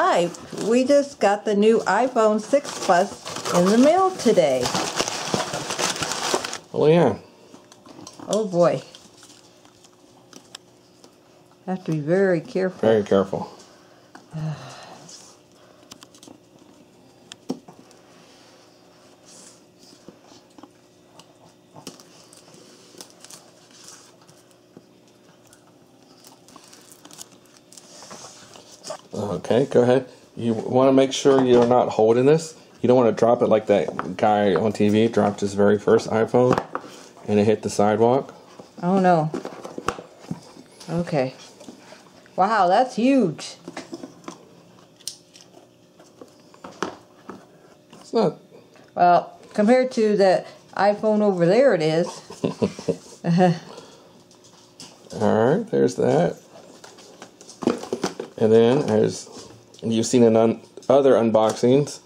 Hi, we just got the new iPhone 6 Plus in the mail today. Oh yeah. Oh boy. Have to be very careful. Very careful. Okay, go ahead. You want to make sure you're not holding this. You don't want to drop it like that guy on TV dropped his very first iPhone and it hit the sidewalk. Oh no. Okay. Wow, that's huge. It's not. Well, compared to the iPhone over there, it is. All right, there's that. And then, as you've seen in un other unboxings,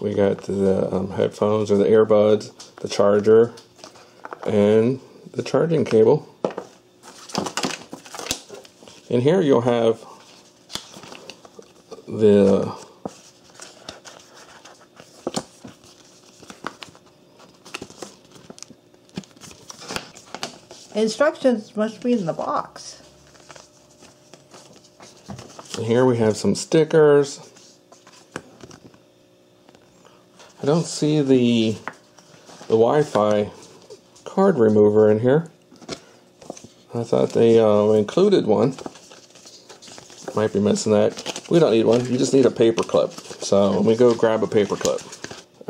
we got the um, headphones or the earbuds, the charger, and the charging cable. And here you'll have the Instructions must be in the box. And here we have some stickers. I don't see the the Wi-Fi card remover in here. I thought they uh, included one. Might be missing that. We don't need one. You just need a paper clip. So let me go grab a paper clip.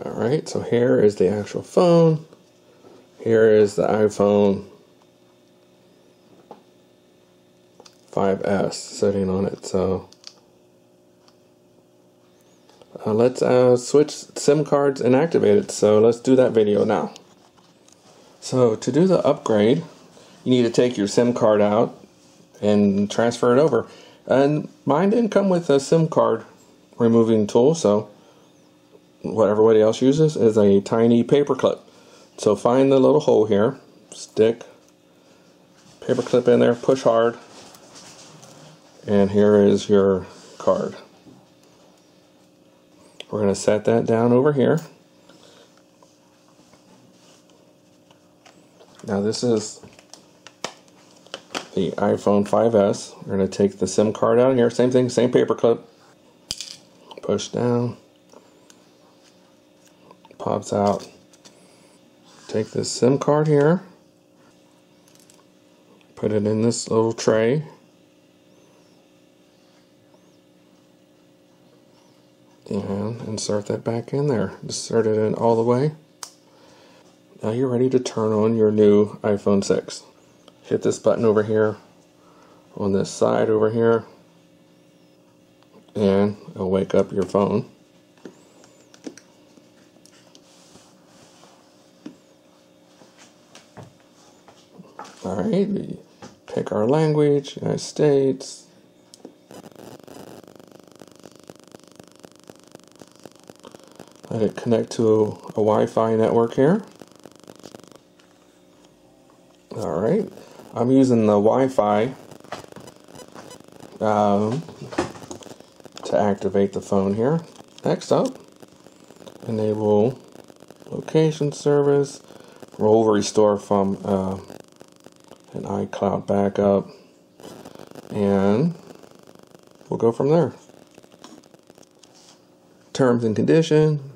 All right. So here is the actual phone. Here is the iPhone 5S sitting on it. So uh, let's uh, switch SIM cards and activate it. So let's do that video now. So to do the upgrade, you need to take your SIM card out and transfer it over. And mine didn't come with a SIM card removing tool, so what everybody else uses is a tiny paper clip. So find the little hole here, stick paper clip in there, push hard, and here is your card. We're going to set that down over here. Now this is the iPhone 5S. We're going to take the SIM card out here. Same thing, same paper clip. Push down. Pops out. Take this SIM card here. Put it in this little tray. And insert that back in there. Insert it in all the way. Now you're ready to turn on your new iPhone 6. Hit this button over here on this side over here and it'll wake up your phone. Alright, pick our language, United States. Connect to a Wi-Fi network here. Alright, I'm using the Wi-Fi um, to activate the phone here. Next up, enable location service, roll restore from uh, an iCloud backup, and we'll go from there. Terms and condition,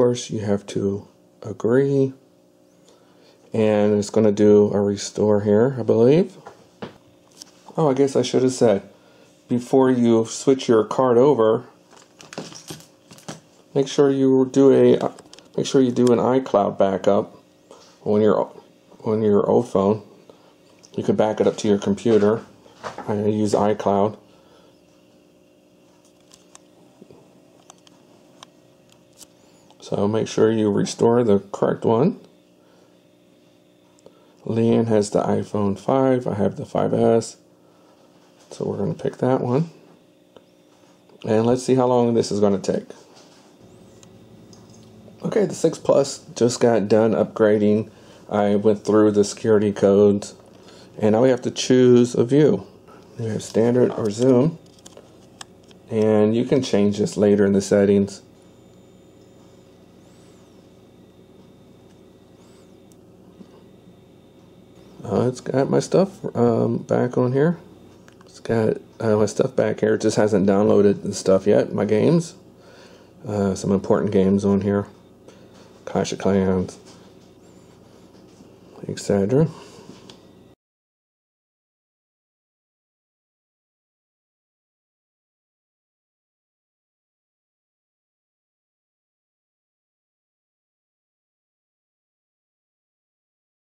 course, you have to agree, and it's going to do a restore here, I believe. Oh, I guess I should have said before you switch your card over, make sure you do a make sure you do an iCloud backup on your on your old phone. You could back it up to your computer. I use iCloud. So make sure you restore the correct one. Leanne has the iPhone 5. I have the 5S. So we're going to pick that one. And let's see how long this is going to take. Okay, the 6 Plus just got done upgrading. I went through the security codes. And now we have to choose a view. We have standard or zoom. and you can change this later in the settings. Uh, it's got my stuff um, back on here. It's got uh, my stuff back here. It just hasn't downloaded the stuff yet. My games, uh, some important games on here, Clash of Clans, etc.